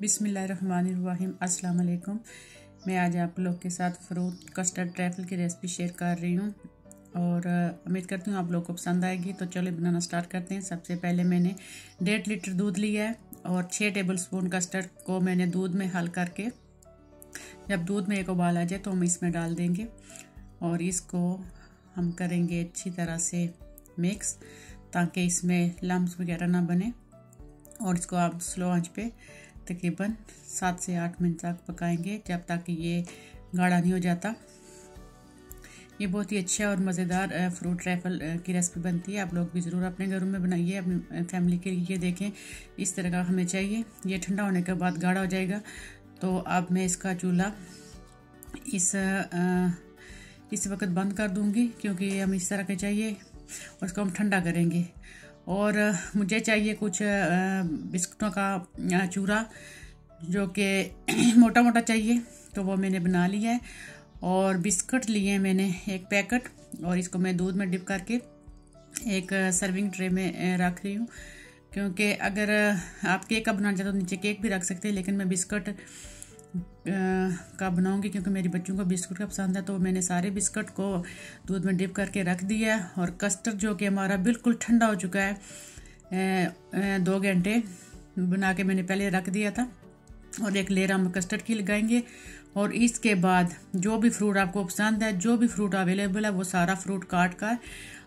बिसमीम वालेकुम मैं आज आप लोग के साथ फ्रूट कस्टर्ड ट्रैफल की रेसिपी शेयर कर रही हूँ और उम्मीद करती हूँ आप लोग को पसंद आएगी। तो चलो बनाना स्टार्ट करते हैं। सबसे पहले मैंने डेढ़ लीटर दूध लिया है और छः टेबल स्पून कस्टर्ड को मैंने दूध में हल करके, जब दूध में एक उबाल आ जाए तो हम इसमें डाल देंगे और इसको हम करेंगे अच्छी तरह से मिक्स ताकि इसमें लम्ब वगैरह ना बने और इसको आप स्लो आँच पे तकरीबन सात से आठ मिनट तक पकाएँगे जब तक ये गाढ़ा नहीं हो जाता। ये बहुत ही अच्छा और मज़ेदार फ्रूट ट्रैफल की रेसिपी बनती है। आप लोग भी ज़रूर अपने घरों में बनाइए अपनी फैमिली के लिए देखें। इस तरह का हमें चाहिए। ये ठंडा होने के बाद गाढ़ा हो जाएगा। तो अब मैं इसका चूल्हा इस आ, इस वक्त बंद कर दूँगी क्योंकि हम इस तरह के चाहिए और इसको हम ठंडा करेंगे। और मुझे चाहिए कुछ बिस्कुटों का चूरा, जो कि मोटा मोटा चाहिए तो वो मैंने बना लिया है। और बिस्कुट लिए मैंने एक पैकेट, और इसको मैं दूध में डिप करके एक सर्विंग ट्रे में रख रही हूँ। क्योंकि अगर आप केक का बनाना चाहते हो तो नीचे केक भी रख सकते हैं, लेकिन मैं बिस्कुट का बनाऊँगी? क्योंकि मेरी बच्चों को बिस्कुट का पसंद है तो मैंने सारे बिस्कुट को दूध में डिप करके रख दिया और कस्टर्ड जो कि हमारा बिल्कुल ठंडा हो चुका है दो घंटे बना के मैंने पहले रख दिया था और एक लेयर हम कस्टर्ड की लगाएँगे और इसके बाद जो भी फ्रूट आपको पसंद है, जो भी फ्रूट अवेलेबल है, वो सारा फ्रूट काट कर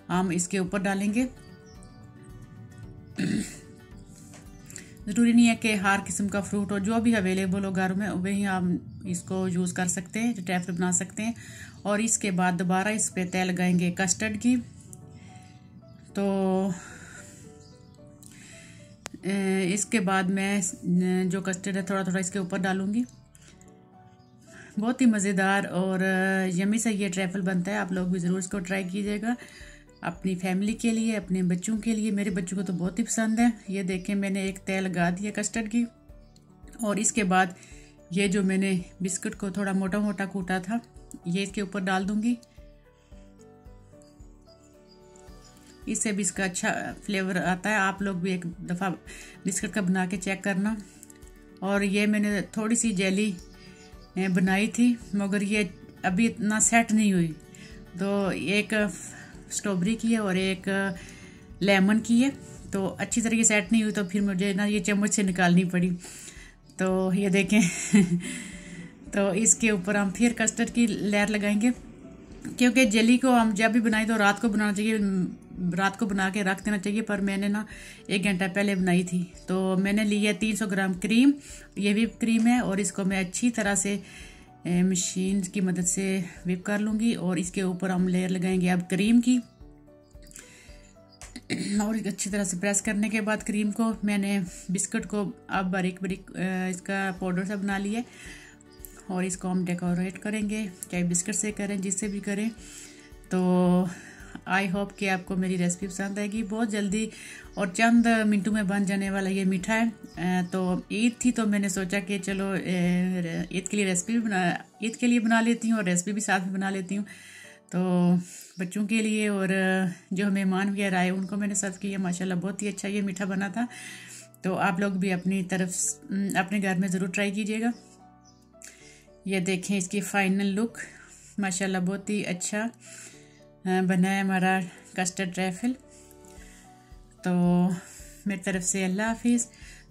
हम इसके ऊपर डालेंगे। ज़रूरी नहीं है कि हर किस्म का फ्रूट हो जो भी अवेलेबल हो घर में, वही आप इसको यूज़ कर सकते हैं टैफल बना सकते हैं। और इसके बाद दोबारा इस पर तेल लगाएँगे कस्टर्ड की। तो इसके बाद मैं जो कस्टर्ड है थोड़ा थोड़ा इसके ऊपर डालूँगी। बहुत ही मज़ेदार और यमी से ये ट्रैफल बनता है, आप लोग भी ज़रूर इसको ट्राई कीजिएगा। अपनी फैमिली के लिए, अपने बच्चों के लिए। मेरे बच्चों को तो बहुत ही पसंद है। ये देखें, मैंने एक तेल लगा दिया कस्टर्ड की। और इसके बाद ये जो मैंने बिस्कुट को थोड़ा मोटा मोटा कूटा था, ये इसके ऊपर डाल दूँगी। इससे भी इसका अच्छा फ्लेवर आता है। आप लोग भी एक दफ़ा बिस्कुट का बना के चेक करना। और ये मैंने थोड़ी सी जेली बनाई थी, मगर ये अभी इतना सेट नहीं हुई। तो एक स्ट्रॉबेरी की है और एक लेमन की है। तो अच्छी तरीके सेट नहीं हुई तो फिर मुझे ना ये चम्मच से निकालनी पड़ी। तो ये देखें। तो इसके ऊपर हम फिर कस्टर्ड की लेयर लगाएँगे। क्योंकि जेली को हम जब भी बनाए तो रात को बनाना चाहिए रात को बना के रख देना चाहिए, पर मैंने ना एक घंटा पहले बनाई थी। तो मैंने ली है तीन सौ ग्राम क्रीम ये भी क्रीम है और इसको मैं अच्छी तरह से मशीन की मदद से विप कर लूँगी और इसके ऊपर हम लेयर लगाएँगे अब क्रीम की। और अच्छी तरह से प्रेस करने के बाद क्रीम को मैंने बिस्किट को अब बारीक बारीक इसका पाउडर सा बना लिया और इसको हम डेकोरेट करेंगे, चाहे बिस्किट से करें, जिससे भी करें। तो आई होप कि आपको मेरी रेसिपी पसंद आएगी। बहुत जल्दी और चंद मिनटों में बन जाने वाला ये मीठा है। तो ईद थी तो मैंने सोचा कि चलो ईद के लिए रेसिपी बना, ईद के लिए बना लेती हूँ और रेसिपी भी साथ में बना लेती हूँ। तो बच्चों के लिए और जो मेहमान वगैरह आए, उनको मैंने सर्व किया। माशाल्लाह बहुत ही अच्छा ये मीठा बना था। तो आप लोग भी अपनी तरफ़ अपने घर में ज़रूर ट्राई कीजिएगा। ये देखें इसकी फाइनल लुक माशाल्लाह बहुत ही अच्छा। बना है हमारा कस्टर्ड ट्रैफल तो मेरी तरफ़ से अल्लाह हाफिज़,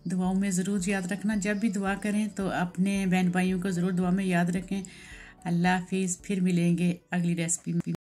दुआओं में ज़रूर याद रखना। जब भी दुआ करें तो अपने बहन भाइयों को ज़रूर दुआ में याद रखें। अल्लाह हाफिज़, फिर मिलेंगे अगली रेसिपी में।